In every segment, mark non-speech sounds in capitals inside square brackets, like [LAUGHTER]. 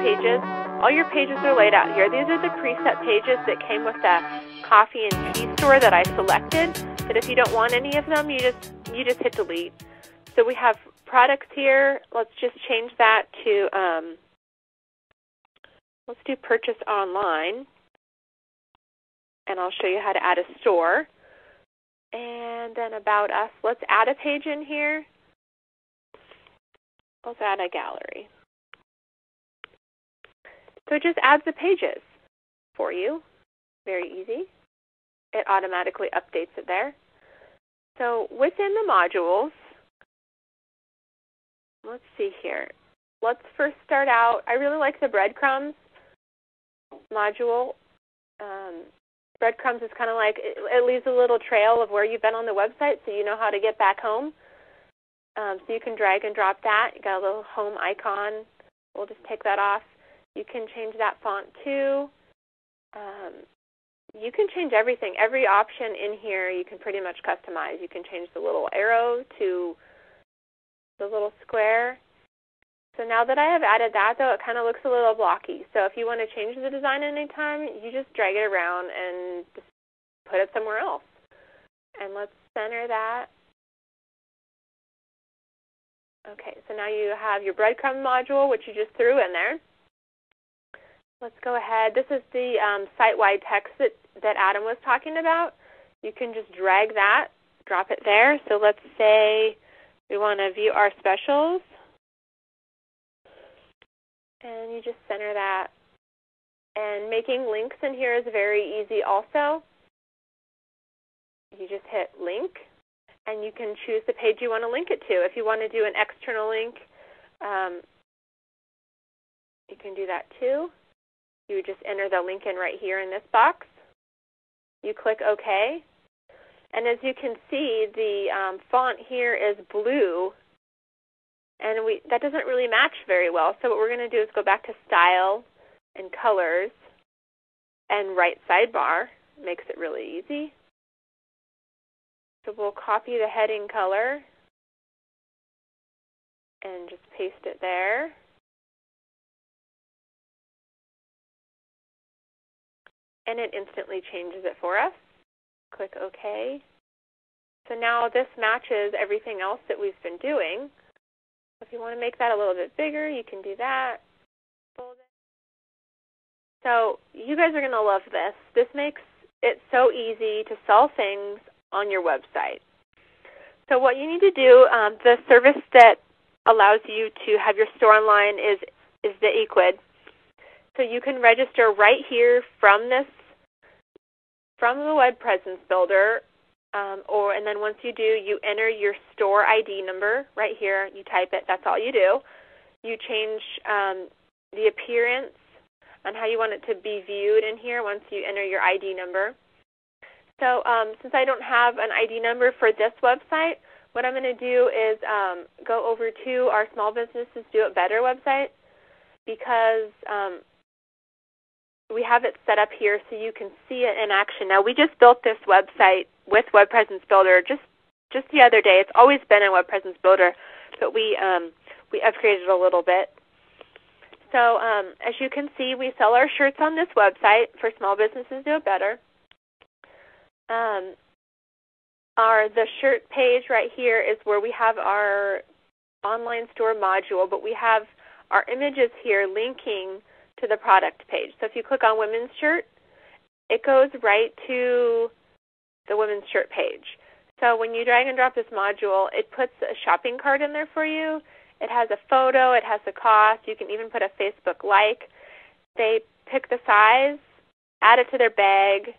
pages. All your pages are laid out here. These are the preset pages that came with the coffee and tea store that I selected. But if you don't want any of them, you just you just hit delete. So we have products here. Let's just change that to um, let's do purchase online, and I'll show you how to add a store. And then about us, let's add a page in here. Let's add a gallery. So it just adds the pages for you. Very easy. It automatically updates it there. So within the modules, let's see here. Let's first start out. I really like the breadcrumbs module. Um, breadcrumbs is kind of like it, it, leaves a little trail of where you've been on the website, so you know how to get back home. Um, so you can drag and drop that. You got a little home icon. We'll just take that off. You can change that font too. Um, you can change everything. Every option in here you can pretty much customize. You can change the little arrow to the little square. So now that I have added that, though, it kind of looks a little blocky. So if you want to change the design anytime, you just drag it around and put it somewhere else. And let's center that. Okay, so now you have your breadcrumb module, which you just threw in there. Let's go ahead. This is the um, site-wide text that, that Adam was talking about. You can just drag that, drop it there. So let's say we want to view our specials. And you just center that. And making links in here is very easy also. You just hit link, and you can choose the page you want to link it to. If you want to do an external link, um, you can do that too. You just enter the link in right here in this box. You click OK. And as you can see, the um, font here is blue. And we that doesn't really match very well. So what we're going to do is go back to Style and Colors and right sidebar. Makes it really easy. So we'll copy the heading color and just paste it there. And it instantly changes it for us. Click OK. So now this matches everything else that we've been doing. If you want to make that a little bit bigger, you can do that. So you guys are going to love this. This makes it so easy to sell things on your website. So what you need to do, um, the service that allows you to have your store online is is the Ecwid. So you can register right here from this from the web presence builder um, or and then once you do you enter your store ID number right here. You type it. That's all you do. You change um, the appearance and how you want it to be viewed in here once you enter your ID number. So um, since I don't have an ID number for this website what I'm going to do is um, go over to our small businesses do it better website because um, we have it set up here so you can see it in action. Now we just built this website with Web Presence Builder just just the other day. It's always been in Web Presence Builder, but we um, we upgraded a little bit. So um, as you can see, we sell our shirts on this website for small businesses do it better. Um, our the shirt page right here is where we have our online store module, but we have our images here linking to the product page. So if you click on women's shirt, it goes right to the women's shirt page. So when you drag and drop this module, it puts a shopping cart in there for you. It has a photo, it has the cost, you can even put a Facebook like. They pick the size, add it to their bag.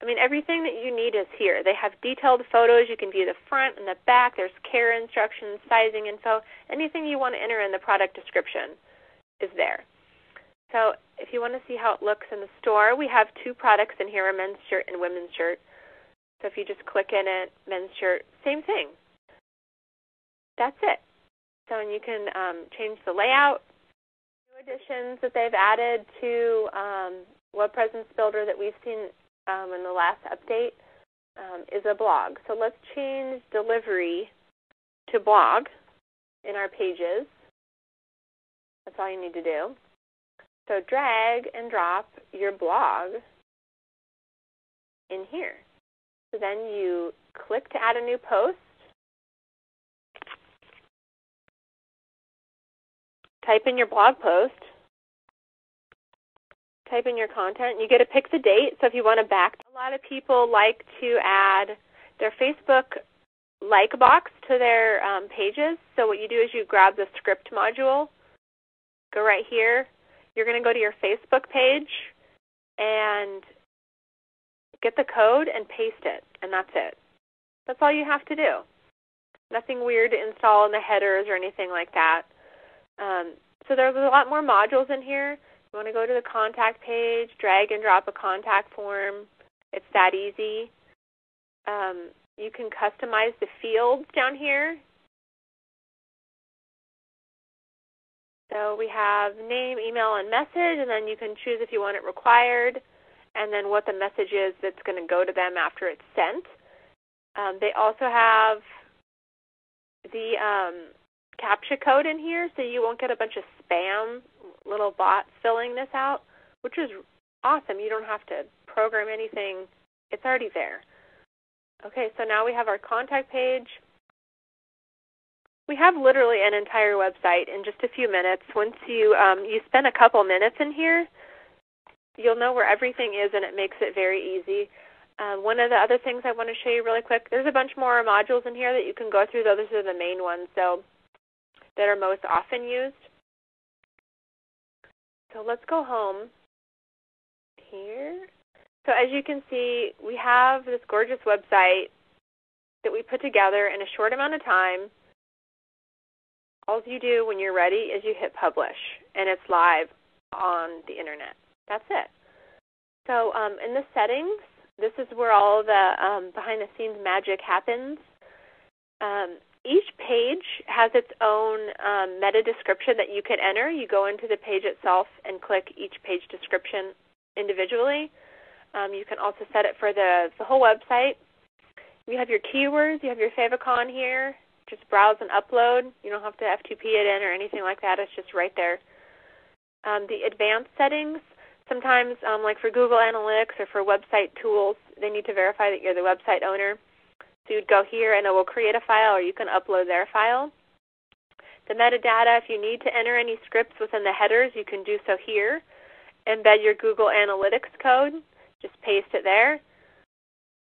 I mean, everything that you need is here. They have detailed photos. You can view the front and the back. There's care instructions, sizing info. Anything you want to enter in the product description is there. So if you want to see how it looks in the store, we have two products in here, a men's shirt and women's shirt. So if you just click in it, men's shirt, same thing. That's it. So and you can um, change the layout. New additions that they've added to um, Web Presence Builder that we've seen um, in the last update um, is a blog. So let's change delivery to blog in our pages. That's all you need to do. So drag and drop your blog in here. So then you click to add a new post. Type in your blog post. Type in your content. You get to pick the date. So if you want to back, a lot of people like to add their Facebook like box to their um, pages. So what you do is you grab the script module, go right here. You're going to go to your Facebook page and get the code and paste it, and that's it. That's all you have to do. Nothing weird to install in the headers or anything like that. Um, so there's a lot more modules in here. You want to go to the contact page, drag and drop a contact form. It's that easy. Um, you can customize the fields down here. So we have name, email, and message, and then you can choose if you want it required, and then what the message is that's going to go to them after it's sent. Um, they also have the um, CAPTCHA code in here, so you won't get a bunch of spam little bots filling this out, which is awesome. You don't have to program anything. It's already there. Okay, so now we have our contact page. We have literally an entire website in just a few minutes. Once you um, you spend a couple minutes in here, you'll know where everything is, and it makes it very easy. Um, one of the other things I want to show you really quick, there's a bunch more modules in here that you can go through. Those are the main ones so that are most often used. So let's go home here. So as you can see, we have this gorgeous website that we put together in a short amount of time. All you do when you're ready is you hit publish, and it's live on the internet. That's it. So um, in the settings, this is where all the um, behind-the-scenes magic happens. Um, each page has its own um, meta description that you can enter. You go into the page itself and click each page description individually. Um, you can also set it for the, the whole website. You have your keywords. You have your favicon here. Just browse and upload. You don't have to FTP it in or anything like that. It's just right there. Um, the advanced settings, sometimes um, like for Google Analytics or for website tools, they need to verify that you're the website owner. So you'd go here and it will create a file or you can upload their file. The metadata, if you need to enter any scripts within the headers, you can do so here. Embed your Google Analytics code. Just paste it there.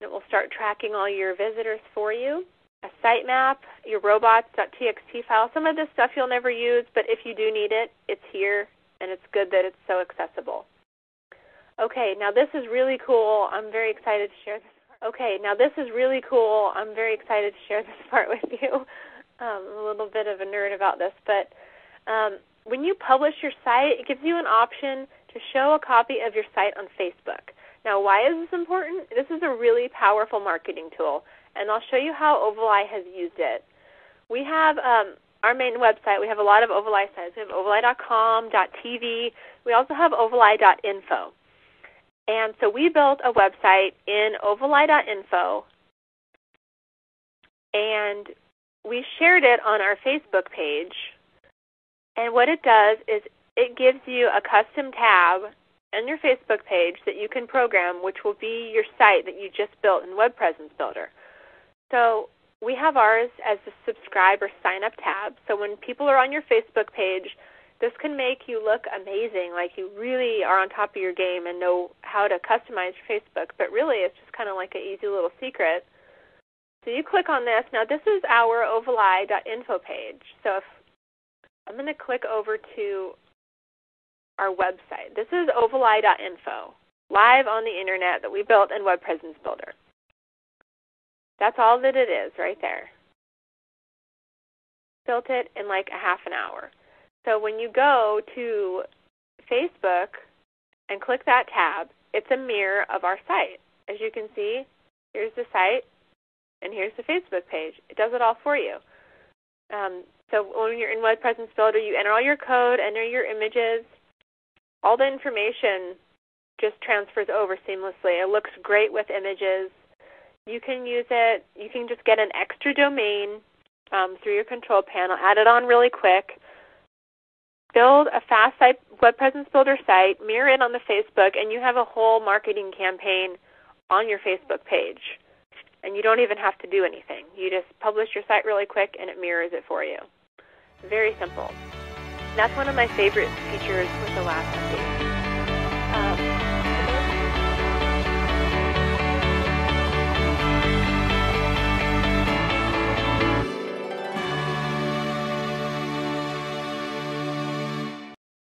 It will start tracking all your visitors for you. A sitemap, your robots.txt file. Some of this stuff you'll never use, but if you do need it, it's here, and it's good that it's so accessible. Okay, now this is really cool. I'm very excited to share this. Okay, now this is really cool. I'm very excited to share [LAUGHS] this part with you. Um, I'm a little bit of a nerd about this, but um, when you publish your site, it gives you an option to show a copy of your site on Facebook. Now, why is this important? This is a really powerful marketing tool, and I'll show you how Ovaleye has used it. We have um, our main website. We have a lot of Ovaleye sites. We have ovaleye.com, .tv. We also have ovaleye.info. And so we built a website in ovaleye.info, and we shared it on our Facebook page. And what it does is it gives you a custom tab and your Facebook page that you can program, which will be your site that you just built in Web Presence Builder. So we have ours as the subscribe or sign up tab. So when people are on your Facebook page, this can make you look amazing, like you really are on top of your game and know how to customize your Facebook. But really, it's just kind of like an easy little secret. So you click on this. Now, this is our ovaleye.info page. So if I'm going to click over to our website. This is ovaleye.info, live on the internet that we built in Web Presence Builder. That's all that it is right there. Built it in like a half an hour. So when you go to Facebook and click that tab, it's a mirror of our site. As you can see, here's the site and here's the Facebook page. It does it all for you. Um, so when you're in Web Presence Builder, you enter all your code, enter your images, all the information just transfers over seamlessly. It looks great with images. You can use it. You can just get an extra domain um, through your control panel, add it on really quick. build a fast site, web presence builder site, mirror it on the Facebook, and you have a whole marketing campaign on your Facebook page. And you don't even have to do anything. You just publish your site really quick and it mirrors it for you. Very simple. That's one of my favorite features with the last update.